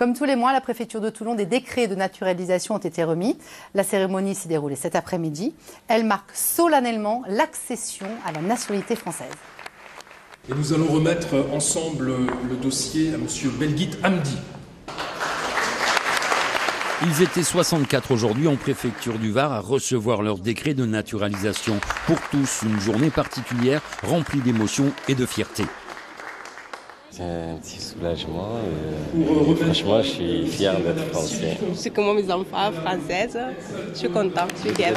Comme tous les mois, à la préfecture de Toulon, des décrets de naturalisation ont été remis. La cérémonie s'est déroulée cet après-midi. Elle marque solennellement l'accession à la nationalité française. Et nous allons remettre ensemble le dossier à M. Belguit Hamdi. Ils étaient 64 aujourd'hui en préfecture du Var à recevoir leur décret de naturalisation. Pour tous, une journée particulière remplie d'émotions et de fierté. C'est un petit soulagement. Et, franchement, je suis fier d'être français. Je suis comme mes enfants françaises. Je suis content, je suis fière.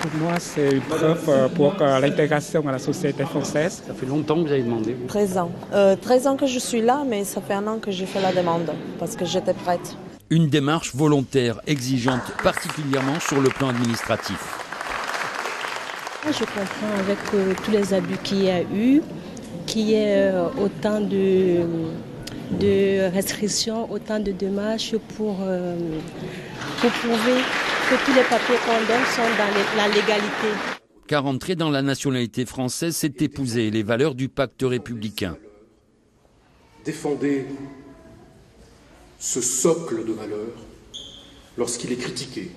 Pour moi, c'est une preuve pour l'intégration à la société française. Ça fait longtemps que vous avez demandé 13 ans. Euh, 13 ans que je suis là, mais ça fait un an que j'ai fait la demande parce que j'étais prête. Une démarche volontaire, exigeante, particulièrement sur le plan administratif. Je comprends avec euh, tous les abus qu'il y a eu, qu'il y ait autant de, de, restrictions, autant de démarches pour, euh, pour prouver que tous les papiers qu'on donne sont dans la légalité. Car entrer dans la nationalité française, c'est épouser les valeurs du pacte républicain. Défendez ce socle de valeurs lorsqu'il est critiqué.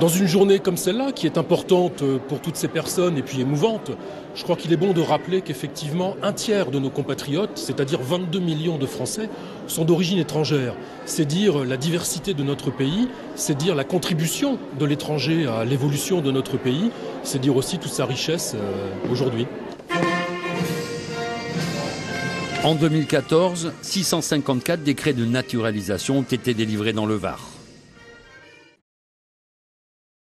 Dans une journée comme celle-là, qui est importante pour toutes ces personnes et puis émouvante, je crois qu'il est bon de rappeler qu'effectivement un tiers de nos compatriotes, c'est-à-dire 22 millions de Français, sont d'origine étrangère. C'est dire la diversité de notre pays, c'est dire la contribution de l'étranger à l'évolution de notre pays, c'est dire aussi toute sa richesse aujourd'hui. En 2014, 654 décrets de naturalisation ont été délivrés dans le Var.